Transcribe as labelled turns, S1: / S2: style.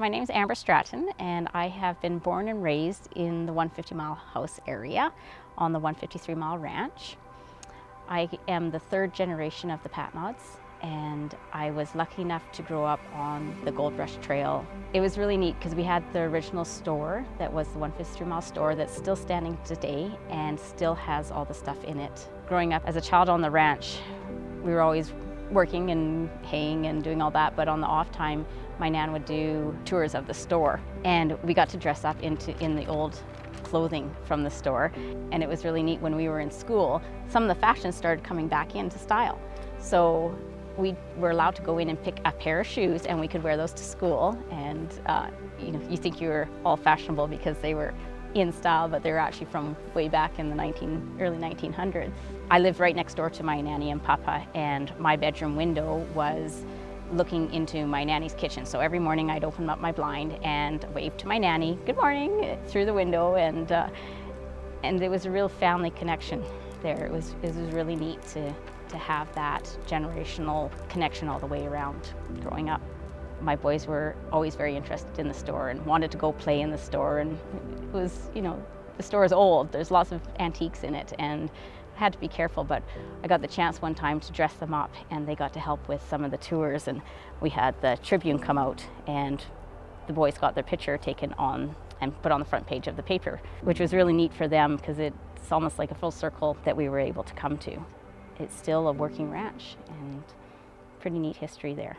S1: My name is Amber Stratton and I have been born and raised in the 150 Mile House area on the 153 Mile Ranch. I am the third generation of the Paternaudes and I was lucky enough to grow up on the Gold Rush Trail. It was really neat because we had the original store that was the 153 Mile store that's still standing today and still has all the stuff in it. Growing up as a child on the ranch, we were always working and haying and doing all that, but on the off time, my nan would do tours of the store. And we got to dress up into in the old clothing from the store. And it was really neat when we were in school, some of the fashions started coming back into style. So we were allowed to go in and pick a pair of shoes and we could wear those to school. And uh, you know, you think you were all fashionable because they were in style, but they were actually from way back in the 19, early 1900s. I lived right next door to my nanny and papa, and my bedroom window was looking into my nanny's kitchen. So every morning I'd open up my blind and wave to my nanny, good morning, through the window, and uh, and it was a real family connection there. It was, it was really neat to, to have that generational connection all the way around growing up my boys were always very interested in the store and wanted to go play in the store and it was, you know, the store is old, there's lots of antiques in it and I had to be careful but I got the chance one time to dress them up and they got to help with some of the tours and we had the Tribune come out and the boys got their picture taken on and put on the front page of the paper, which was really neat for them because it's almost like a full circle that we were able to come to. It's still a working ranch and pretty neat history there.